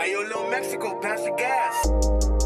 Hey, yo, little Mexico, pass the gas.